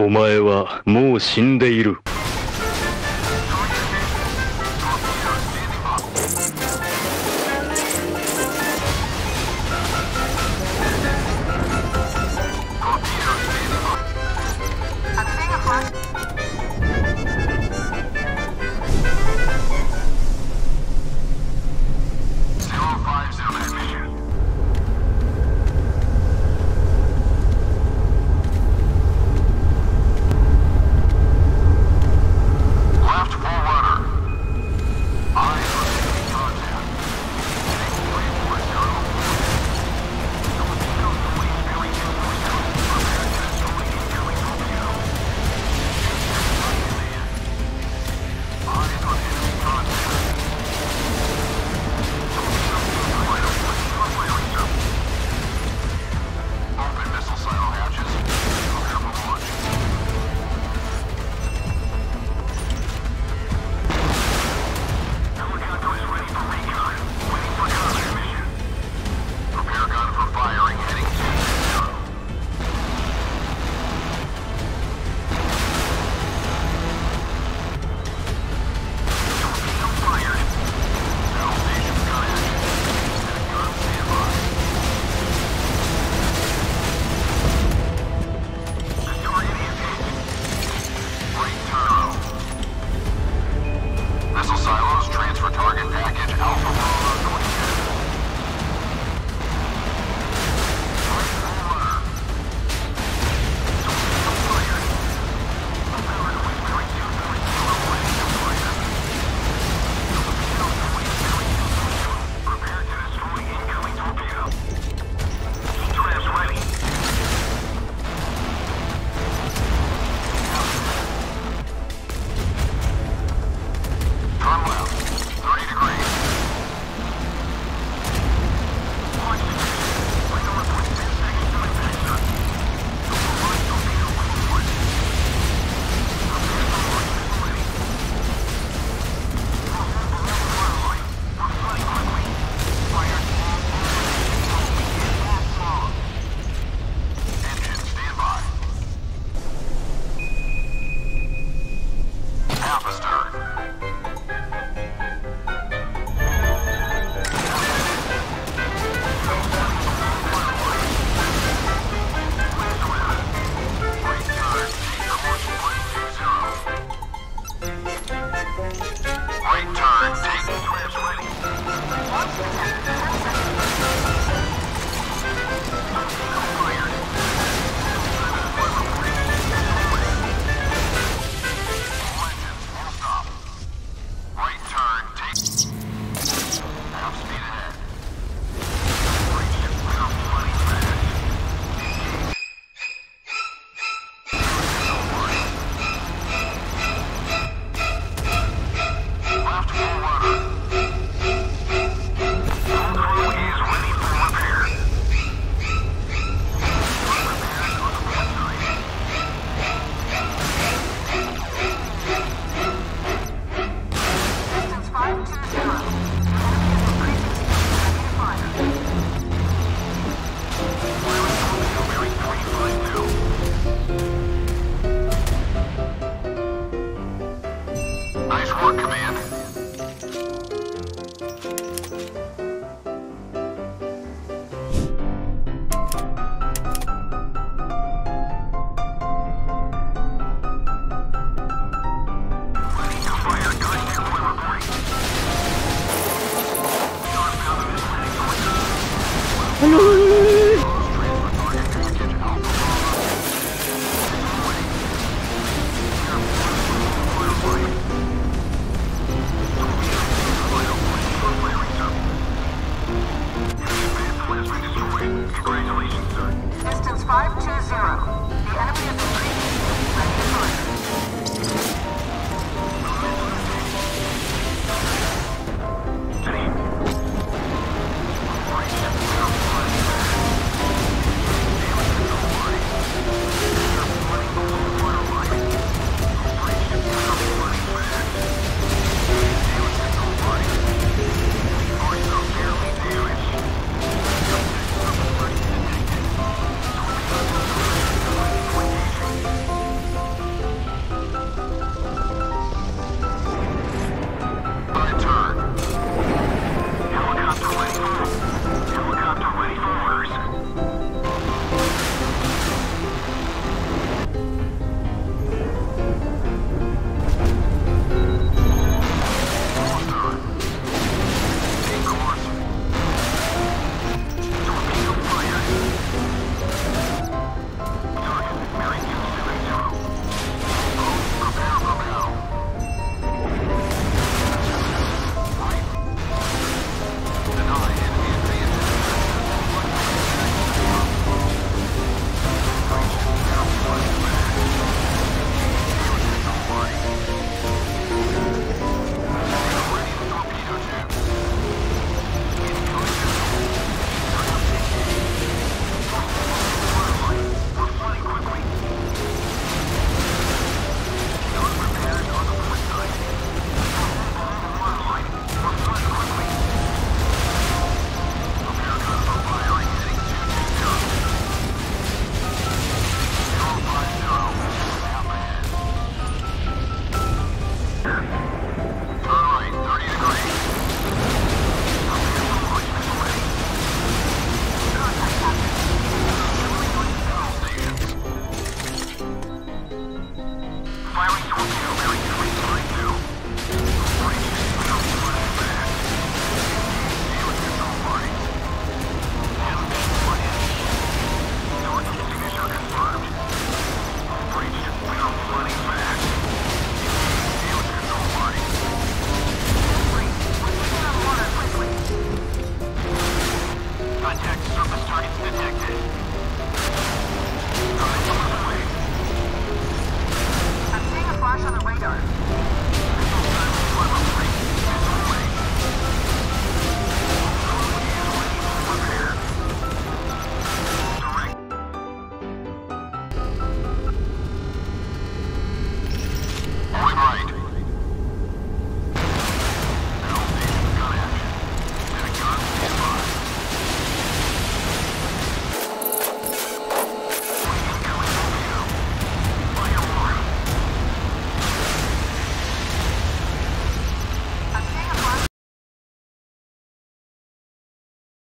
お前はもう死んでいる。